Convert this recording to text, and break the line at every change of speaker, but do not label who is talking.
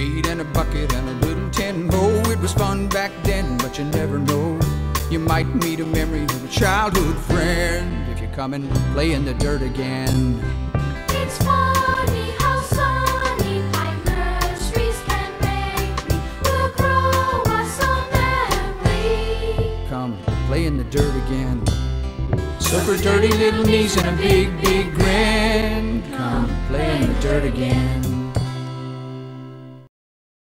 spade and a bucket and a little tin hoe. It was fun back then, but you never know. You might meet a memory of a childhood friend if you come and play in the dirt again.
It's funny how sunny Pike Nurseries can make me. We'll grow us a memory.
Come play in the dirt again. Super dirty little knees and a big, big grin, come play in the dirt again.